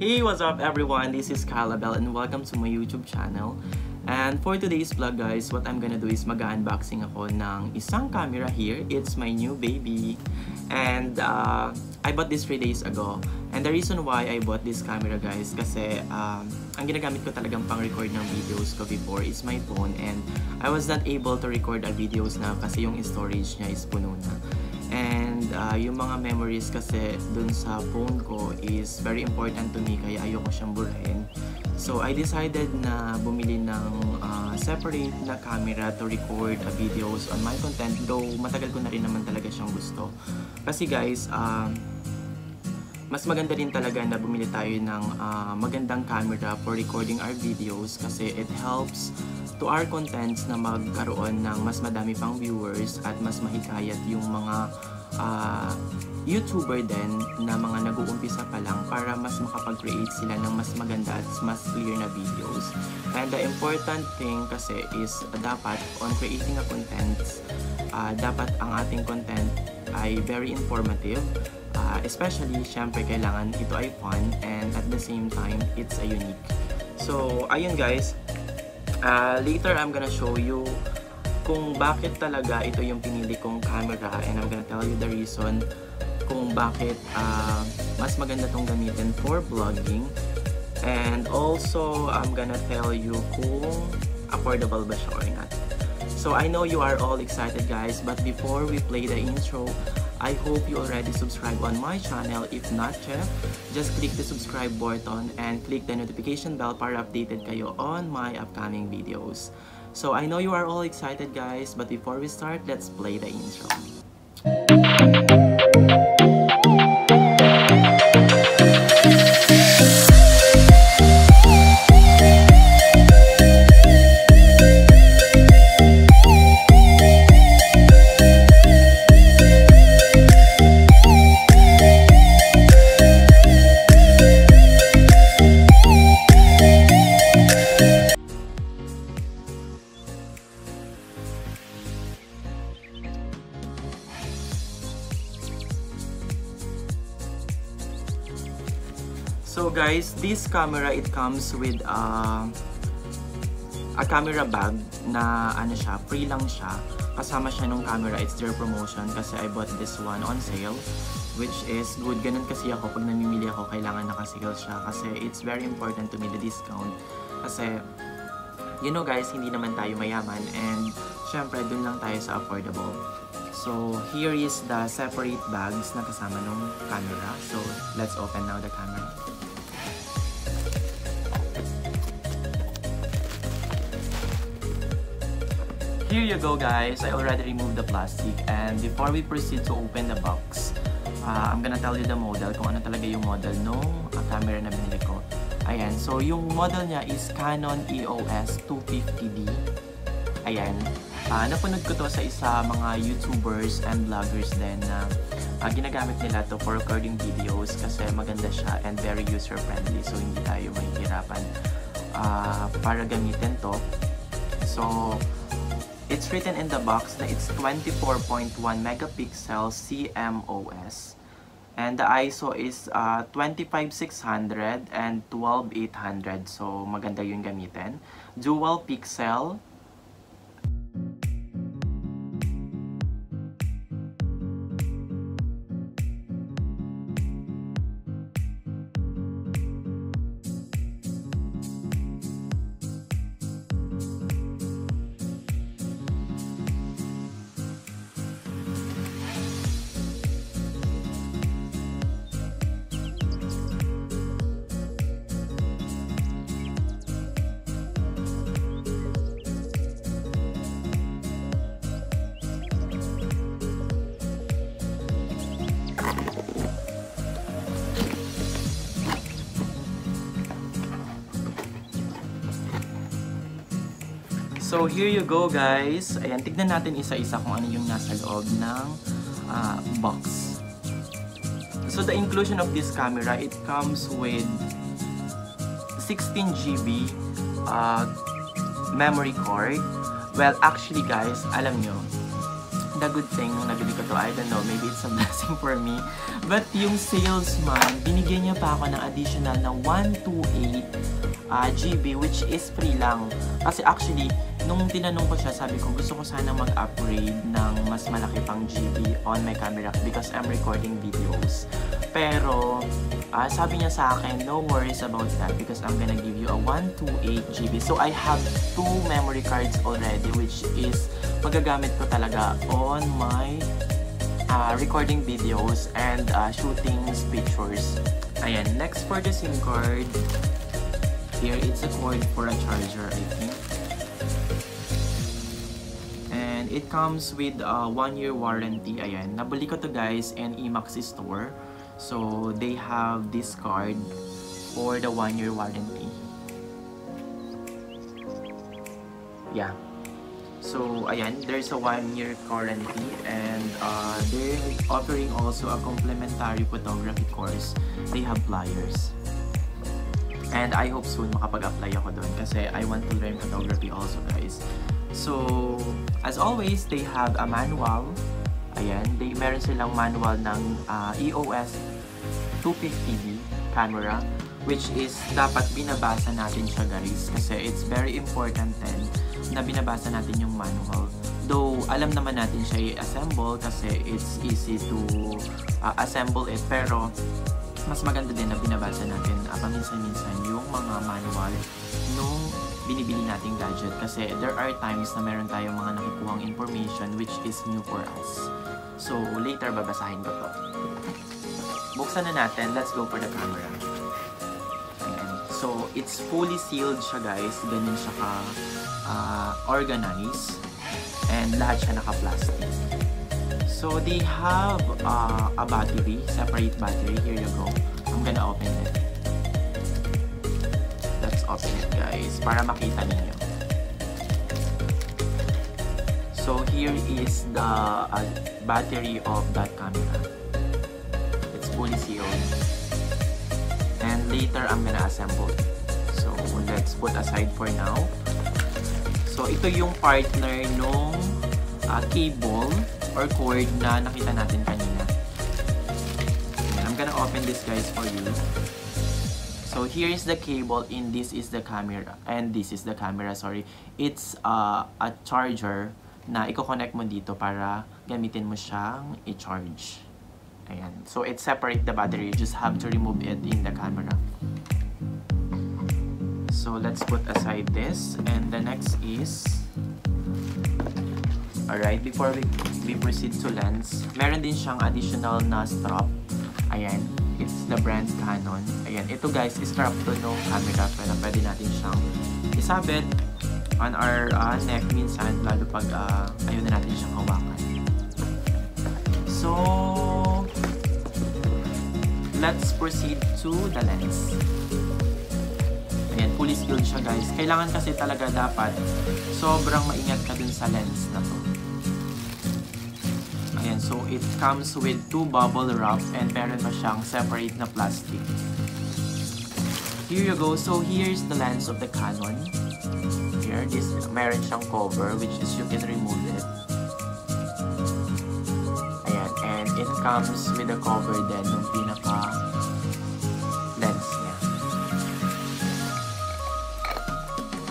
Hey, what's up everyone? This is Kyle Abel and welcome to my YouTube channel. And for today's vlog guys, what I'm gonna do is mag-unboxing ako ng isang camera here. It's my new baby. And uh, I bought this 3 days ago. And the reason why I bought this camera guys, kasi um, ang ginagamit ko talagang pang-record ng videos ko before is my phone. And I was not able to record a videos na kasi yung storage niya is puno na. And uh, yung mga memories kasi dun sa phone ko is very important to me kaya ayoko siyang burahin. So I decided na bumili ng uh, separate na camera to record uh, videos on my content though matagal ko na rin naman talaga siyang gusto. Kasi guys, um, mas maganda rin talaga na bumili tayo ng uh, magandang camera for recording our videos kasi it helps to our contents na magkaroon ng mas madami pang viewers at mas mahikayat yung mga uh, YouTuber din na mga nag-uumpisa pa lang para mas makapag-create sila ng mas maganda at mas clear na videos. And the important thing kasi is dapat on creating a content, uh, dapat ang ating content ay very informative uh, especially, syempre, kailangan ito ay fun and at the same time, it's a unique. So, ayun guys, Uh, later, I'm gonna show you kung bakit talaga ito yung pinili kong camera and I'm gonna tell you the reason kung bakit uh, mas maganda tong gamitin for vlogging and also I'm gonna tell you kung affordable ba siya or not. So I know you are all excited guys but before we play the intro, I hope you already subscribe on my channel. If not yet, just click the subscribe button and click the notification bell para updated kayo on my upcoming videos. So I know you are all excited guys, but before we start, let's play the intro. Camera it comes with uh, a camera bag na ano siya, free lang siya. Kasama siya nung camera, it's their promotion kasi I bought this one on sale which is good. Ganun kasi ako pag namimili ako, kailangan nakasale siya kasi it's very important to me the discount. Kasi you know guys, hindi naman tayo mayaman and syempre dun lang tayo sa affordable. So here is the separate bags na kasama nung camera. So let's open now the camera. Here you go guys, I already removed the plastic and before we proceed to open the box, uh, I'm gonna tell you the model, kung ano talaga yung model nung uh, camera na binili ko. Ayan, so yung model niya is Canon EOS 250D. Ayan, uh, napanood ko to sa isa mga YouTubers and vloggers din na uh, ginagamit nila to for recording videos kasi maganda siya and very user-friendly so hindi tayo mahihirapan uh, para gamitin to. So, It's written in the box that it's 24.1 megapixel CMOS. And the ISO is uh, 25600 and 12800. So maganda yung gamitin. Dual pixel So here you go guys. Ayan, tignan natin isa-isa kung ano yung nasa loob ng uh, box. So the inclusion of this camera, it comes with 16 GB uh, memory card. Well, actually guys, alam nyo, the good thing nung nabili ko to, I don't know, maybe it's a blessing for me. But yung salesman, binigyan niya pa ako ng additional na 128 uh, GB which is free lang. Kasi actually, nung tinanong ko siya, sabi ko gusto ko sana mag-upgrade ng mas malaki pang GB on my camera because I'm recording videos. Pero, uh, sabi niya sa akin, no worries about that because I'm gonna give you a 128 GB. So, I have two memory cards already which is magagamit ko talaga on my uh, recording videos and uh, shooting pictures. Ayan, next for the SIM card, here it's a cord for a charger, I think. It comes with a one year warranty. Ayan, nabili ko to guys in Emax store. So, they have this card for the one year warranty. Yeah. So, ayan, there's a one-year warranty and uh, they're offering also a complimentary photography course. They have flyers. And I hope soon makapag-apply ako doon kasi I want to learn photography also, guys. So, as always, they have a manual. Ayan, they meron silang manual ng uh, EOS 250D camera which is dapat binabasa natin siya guys kasi it's very important then na binabasa natin yung manual. Though alam naman natin siya i-assemble kasi it's easy to uh, assemble it pero mas maganda din na binabasa natin uh, paminsan-minsan yung mga manual nung binibili nating gadget kasi there are times na meron tayong mga nakukuhang information which is new for us. So later babasahin ko to. Buksan na natin. Let's go for the camera. Ayan. So, it's fully sealed siya guys. Ganyan siya ka uh, organized. And lahat siya naka-plastic. So, they have uh, a battery. Separate battery. Here you go. I'm gonna open it. Guys. Para makita ninyo. So, here is the uh, battery of that camera fully sealed. And later, I'm gonna assemble. So, let's put aside for now. So, ito yung partner nung uh, cable or cord na nakita natin kanina. And I'm gonna open this guys for you. So, here is the cable and this is the camera. And this is the camera, sorry. It's uh, a charger na i-connect mo dito para gamitin mo siyang i-charge. Ayan. So, it separate the battery. You just have to remove it in the camera. So, let's put aside this. And the next is... Alright, before we, we proceed to lens, meron din siyang additional na strap. Ayan. It's the brand Canon. Ayan. Ito guys, strap to nung camera. Pero pwede natin siyang isabit on our uh, neck minsan, lalo pag uh, ayaw na natin siyang hawakan. So, let's proceed to the lens. Ayan, fully sealed siya guys. Kailangan kasi talaga dapat sobrang maingat ka dun sa lens na to. So it comes with two bubble wrap and meron pa siyang separate na plastic. Here you go. So here's the lens of the Canon. Here, this meron siyang cover which is you can remove it. Ayan, and it comes with a cover then ng pinaka lens niya.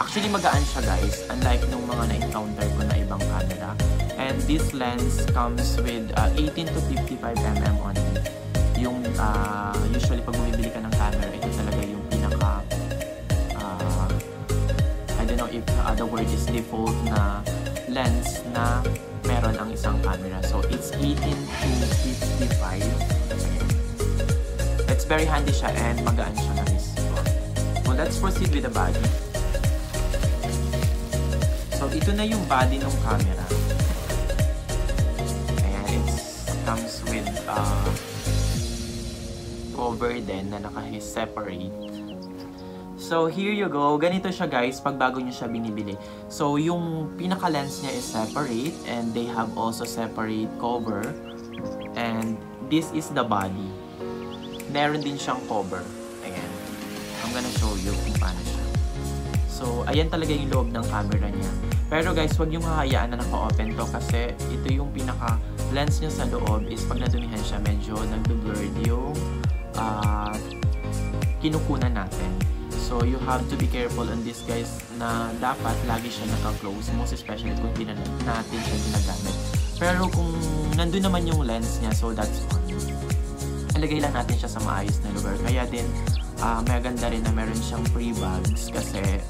Actually, magaan siya guys, unlike nung mga na-encounter ko na ibang camera. And this lens comes with uh, 18 to 55mm only. Yung uh, usually pag bumibili ka ng camera, ito talaga yung pinaka uh, I don't know if uh, the word is default na lens na meron ang isang camera. So, it's 18 to 55. It's very handy siya and magaan siya guys. So, let's proceed with the body. So, ito na yung body ng camera. Comes with uh, cover din na naka-separate. So, here you go. Ganito siya guys pag bago nyo siya binibili. So, yung pinaka-lens niya is separate and they have also separate cover. And this is the body. Meron din siyang cover. Ayan. I'm gonna show you kung paano siya. So, ayan talaga yung loob ng camera niya. Pero guys, huwag yung hahayaan na naka-open to kasi ito yung pinaka lens niya sa loob is pag nadumihan siya, medyo nag-blurred yung uh, kinukunan natin. So, you have to be careful on this guys na dapat lagi siya naka-close, most especially kung hindi natin siya ginagamit. Pero kung nandun naman yung lens niya, so that's fine. Ilagay lang natin siya sa maayos na lugar. Kaya din, uh, may ganda rin na meron siyang free bags kasi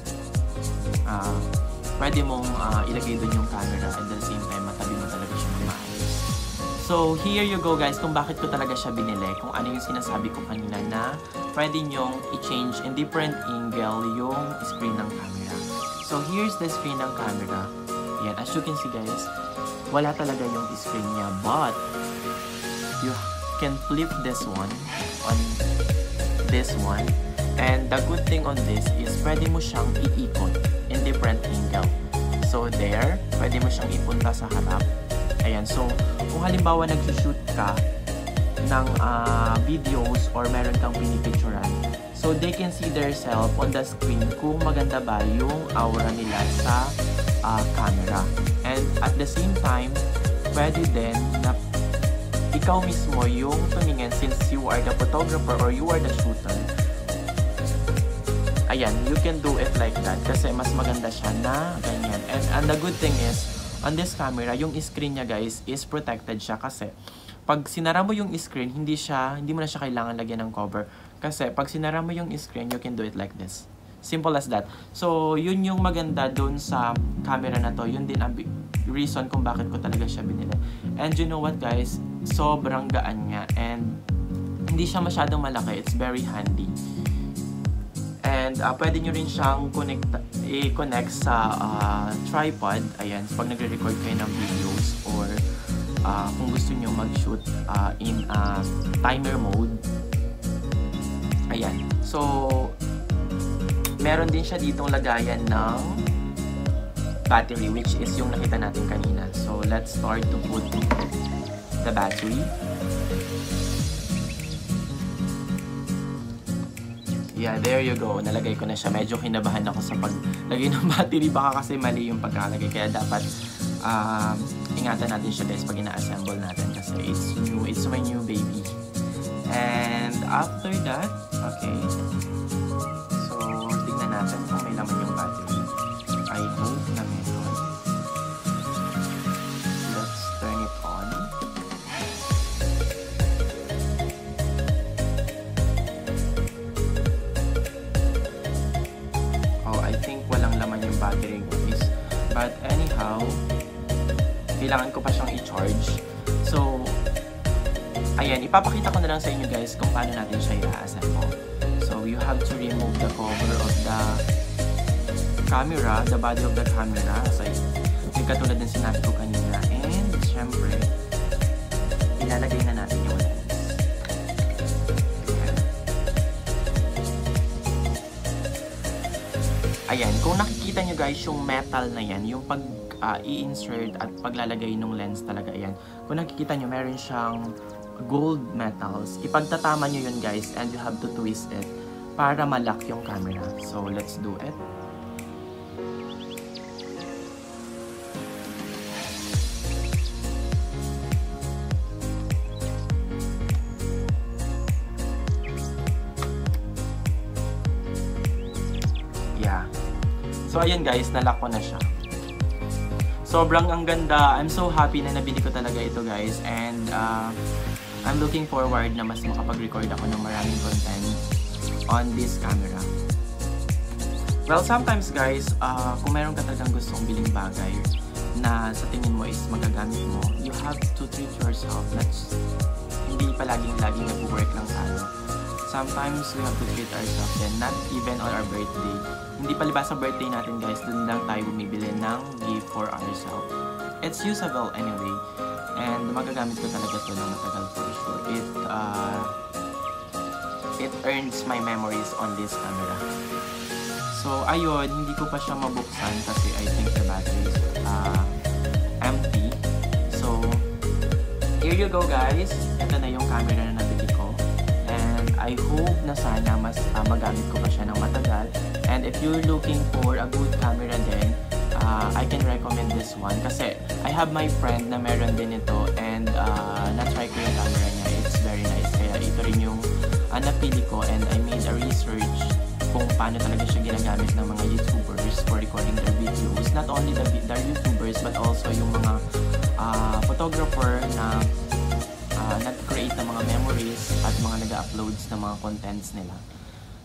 uh, pwede mong uh, ilagay dun yung camera and at the same time matabi mo talaga. So, here you go guys kung bakit ko talaga siya binili. Kung ano yung sinasabi ko kanina na pwede nyong i-change in different angle yung screen ng camera. So, here's the screen ng camera. Yan, as you can see guys, wala talaga yung screen niya. But, you can flip this one on this one. And the good thing on this is pwede mo siyang iikot in different angle. So, there, pwede mo siyang ipunta sa harap Ayan, so kung halimbawa nagsushoot ka ng uh, videos or meron kang pinipicturean, so they can see their self on the screen kung maganda ba yung aura nila sa uh, camera. And at the same time, pwede din na ikaw mismo yung tumingin since you are the photographer or you are the shooter. Ayan, you can do it like that kasi mas maganda siya na ganyan. And, and the good thing is, on this camera, yung screen niya guys is protected siya kasi pag sinara mo yung screen, hindi siya, hindi mo na siya kailangan lagyan ng cover. Kasi pag sinara mo yung screen, you can do it like this. Simple as that. So, yun yung maganda doon sa camera na to. Yun din ang reason kung bakit ko talaga siya binili. And you know what guys? Sobrang gaan nga. And hindi siya masyadong malaki. It's very handy. And uh, pwede nyo rin siyang connect, i-connect sa uh, tripod. Ayan, pag nagre-record kayo ng videos or uh, kung gusto nyo mag-shoot uh, in uh, timer mode. Ayan. So, meron din siya ditong lagayan ng battery which is yung nakita natin kanina. So, let's start to put the battery. Yeah, there you go. Nalagay ko na siya. Medyo kinabahan ako sa paglagay ng battery. Baka kasi mali yung pagkalagay. Kaya dapat um, ingatan natin siya guys pag ina-assemble natin. Kasi it's new. It's my new baby. And after that, okay. So, tignan natin kung may laman yung anyhow, kailangan ko pa siyang i-charge. So, ayan, ipapakita ko na lang sa inyo guys kung paano natin siya i-assemble. So, you have to remove the cover of the camera, the body of the camera. So, yung katulad ng sinabi ko kanina. And, syempre, ilalagay na natin yung lens. Ayan, kung nakikita nyo guys yung metal na yan, yung pag uh, i-insert at paglalagay ng lens talaga yan. Kung nakikita nyo, meron siyang gold metals. Ipagtatama nyo yun guys and you have to twist it para malak yung camera. So, let's do it. Yeah. So, ayun guys, nalock na siya. Sobrang ang ganda. I'm so happy na nabili ko talaga ito guys. And uh, I'm looking forward na mas makapag-record ako ng maraming content on this camera. Well, sometimes guys, uh, kung meron ka talagang gustong biling bagay na sa tingin mo is magagamit mo, you have to treat yourself. That's hindi palaging laging nag-work lang tayo. Sometimes we have to treat ourselves and not even on our birthday. Hindi palibas sa birthday natin guys, dun lang tayo bumibili ng gift for ourselves. It's usable anyway. And magagamit ko talaga to ng matagal for sure. It, uh, it earns my memories on this camera. So, ayun, hindi ko pa siya mabuksan kasi I think the battery is uh, empty. So, here you go guys. Ito na yung camera na I hope na sana mas uh, magamit ko pa siya ng matagal. And if you're looking for a good camera din, uh, I can recommend this one kasi I have my friend na meron din ito and uh, na-try ko yung camera niya. It's very nice. Kaya ito rin yung uh, napili ko and I made a research kung paano talaga siya ginagamit ng mga YouTubers for recording their videos. Not only the, the YouTubers but also yung mga uh, photographer na uh, nag-create ng mga memories at mga nag-uploads ng mga contents nila.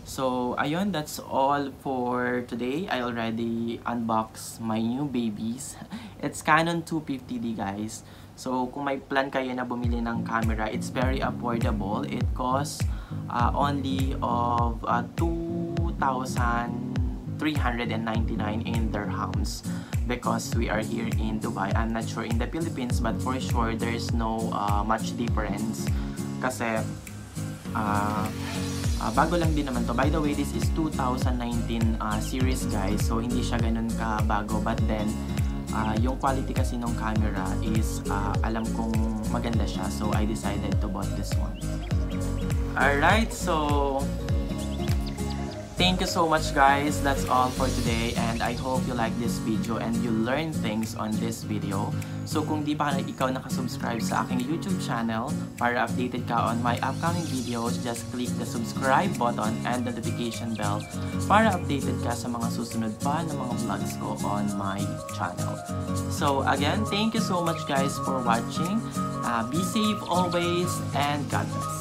So, ayun, that's all for today. I already unboxed my new babies. It's Canon 250D, guys. So, kung may plan kayo na bumili ng camera, it's very affordable. It costs uh, only of uh, 2,399 in dirhams because we are here in Dubai. I'm not sure in the Philippines, but for sure, there's no uh, much difference. Kasi, uh, Uh, bago lang din naman to. By the way, this is 2019 uh, series guys. So, hindi siya ganun ka bago. But then, uh, yung quality kasi ng camera is uh, alam kong maganda siya. So, I decided to bought this one. Alright, so Thank you so much guys. That's all for today and I hope you like this video and you learn things on this video. So kung di pa ikaw nakasubscribe sa aking YouTube channel para updated ka on my upcoming videos, just click the subscribe button and the notification bell para updated ka sa mga susunod pa na mga vlogs ko on my channel. So again, thank you so much guys for watching. Uh, be safe always and God bless.